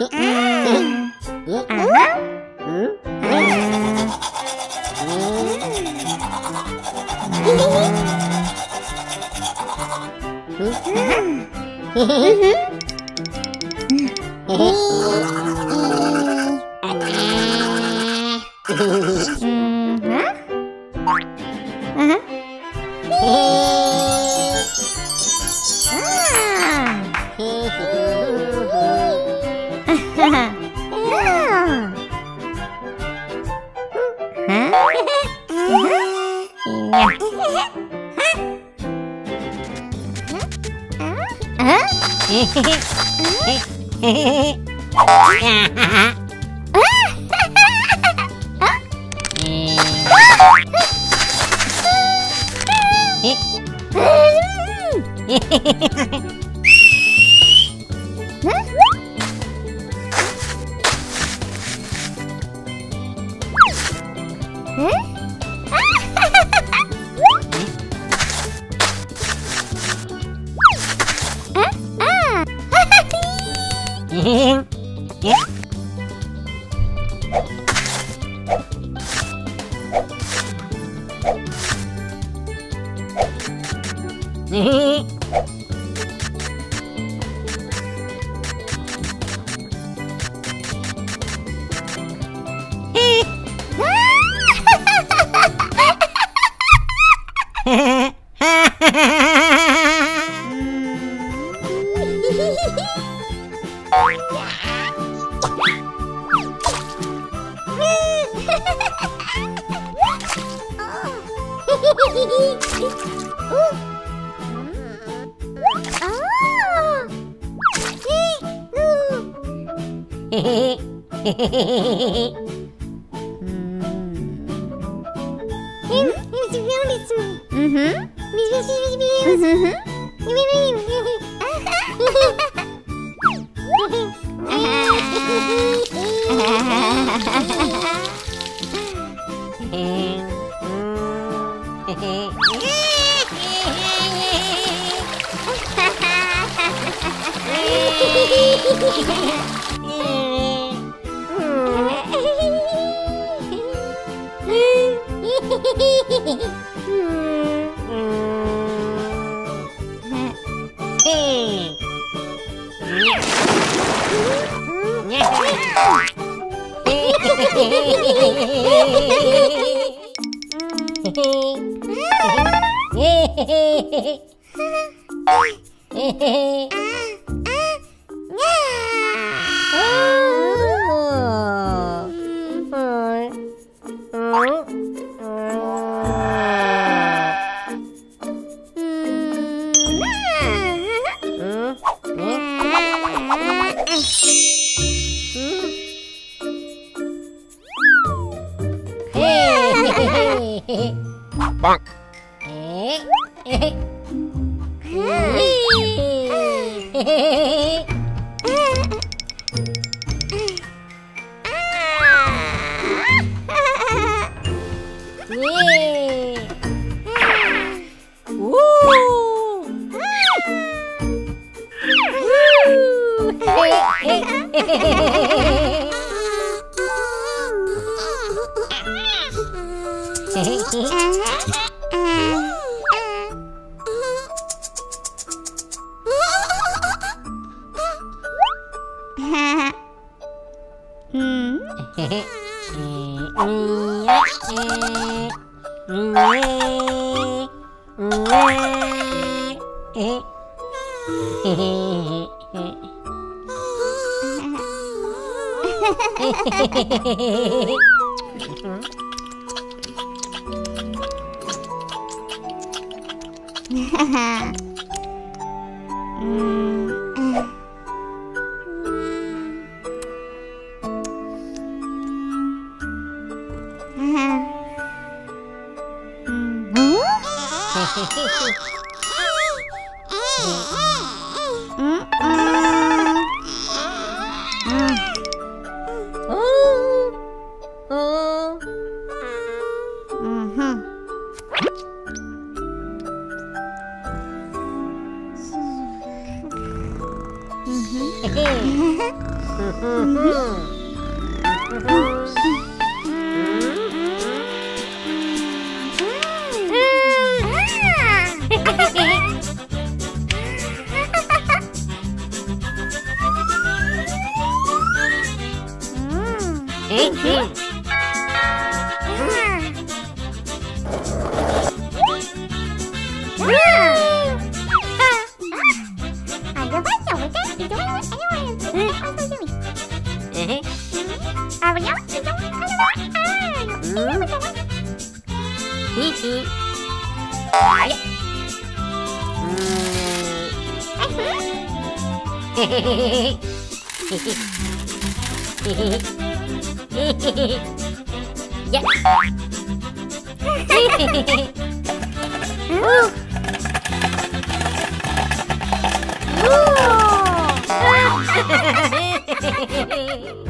Mm-hmm. 응? Ooh! Ha ha ha! Hehehehe Hehehehe うん。Mm-mm. Ừ, ừ. ừ. Hehehehe yeah.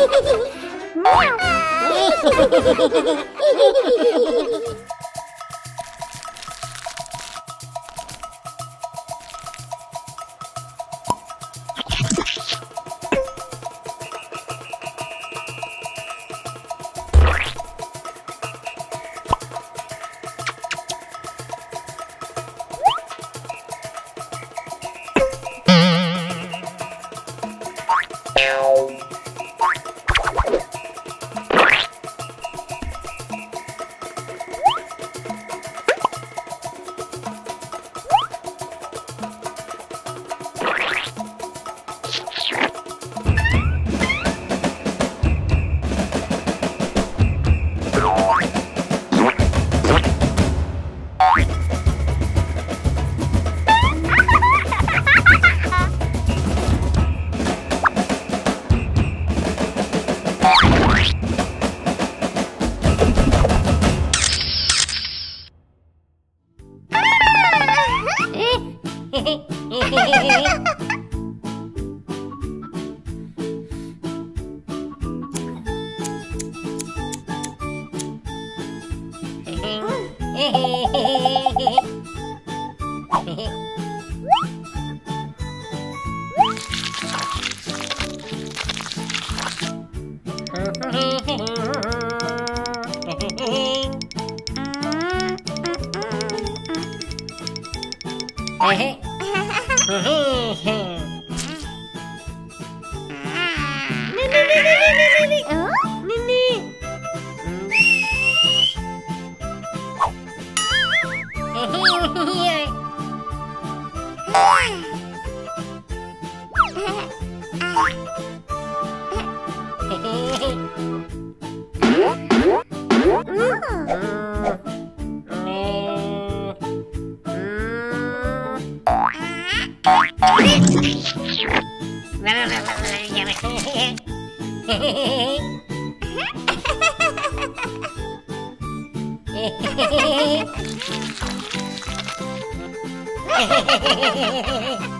Ha ha ha ha ha! Hey, hey. Hehehehe